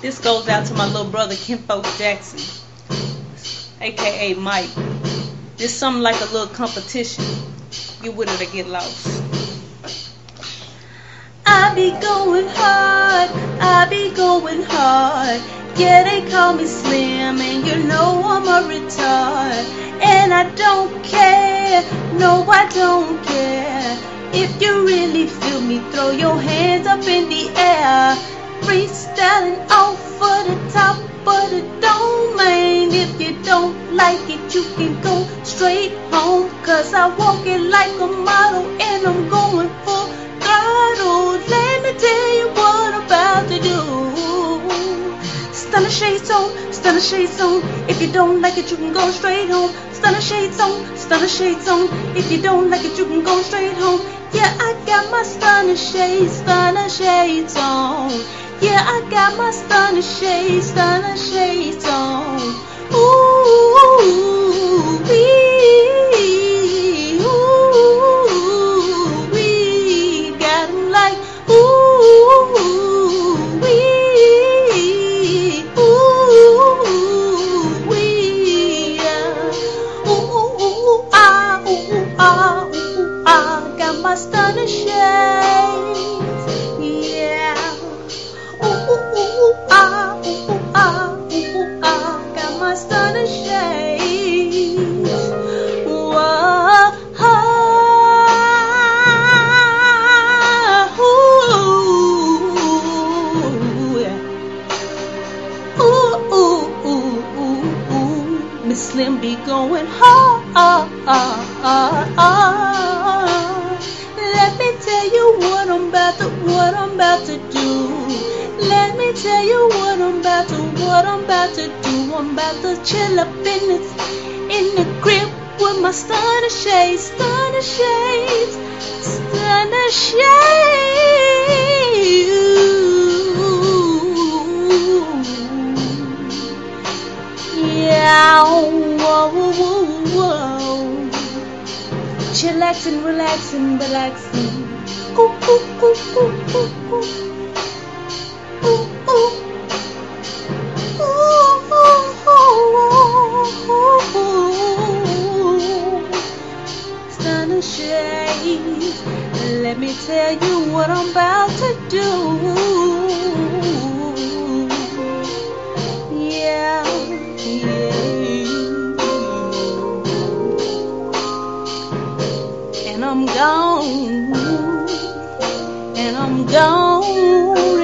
This goes out to my little brother Kinfolk Jackson, aka Mike. This something like a little competition. With it or get lost. I be going hard, I be going hard. Yeah, they call me Slim, and you know I'm a retard. And I don't care, no, I don't care. If you really feel me, throw your hands up in the air. Freestyling like it, you can go straight home. Cause I walk it like a model, and I'm going full throttle. Let me tell you what I'm about to do. Stunner shades on, stunner shades on. If you don't like it, you can go straight home. Stunner shades on, stunner shades on. If you don't like it, you can go straight home. Yeah, I got my stunner shades, stunner shades on. Yeah, I got my stunner shades, stunner shades on. Slim be going hard. Let me tell you what I'm about to, what I'm about to do. Let me tell you what I'm about to, what I'm about to do. I'm about to chill up in this, in the crib with my stunner shades, stunner shades, stunner shades. Chillaxing, relaxing, relaxing. Ooh, ooh, ooh, ooh, ooh, ooh. Ooh, ooh. Ooh, ooh, ooh, ooh. Stunner shades. Let me tell you what I'm about to do. Yeah, yeah. I'm gone. And I'm gone.